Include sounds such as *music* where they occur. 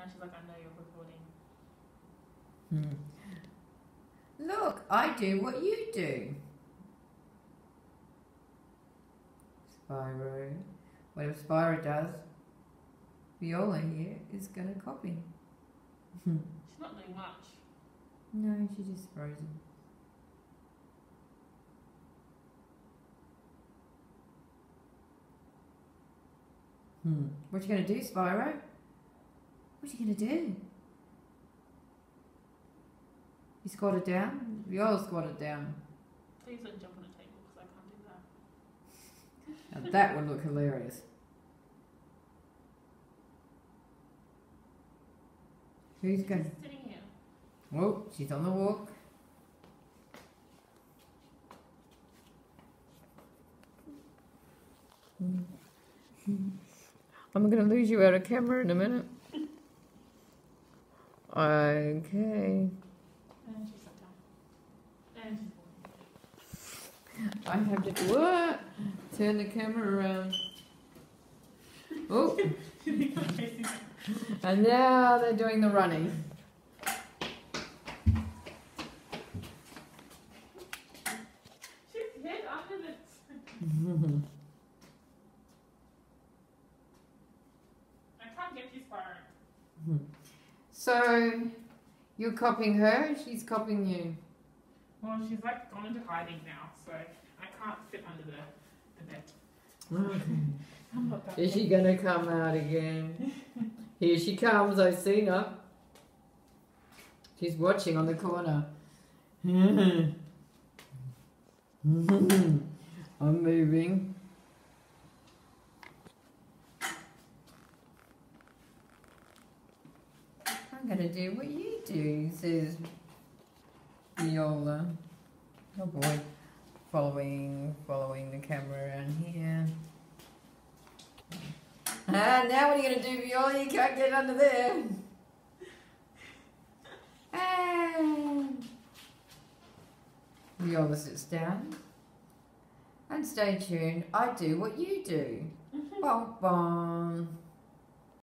Now she's like, I know you're recording. Hmm. Look, I do what you do. Spyro. Whatever Spyro does, Viola here is going to copy. *laughs* She's not doing much. no, she's just frozen. Hmm. What you going to do, Spyro? What are you going to do? You squatted down? Viola squatted down. Please don't jump on a table because I can't do that. Now that would look hilarious. Who's going? Just sitting here. Oh, she's on the walk. I'm going to lose you out of camera in a minute. Okay. And she sat down. And I have to do what? Turn the camera around. Oh, and now they're doing the running. she's hid under the. I can't get you far. Mm-hmm. So, you're copying her, she's copying you. Well, she's like gone into hiding now, so I can't fit under the, the bed. *laughs* I'm not that Is she gonna come out again? Here she comes, I've seen her. She's watching on the corner. *laughs* I'm moving. I'm gonna do what you do, says Viola. Oh boy. Following following the camera around here. Ah, now what are you going to do, Viola? You can't get under there. Ah. Viola sits down. And stay tuned. I do what you do. Bom bom.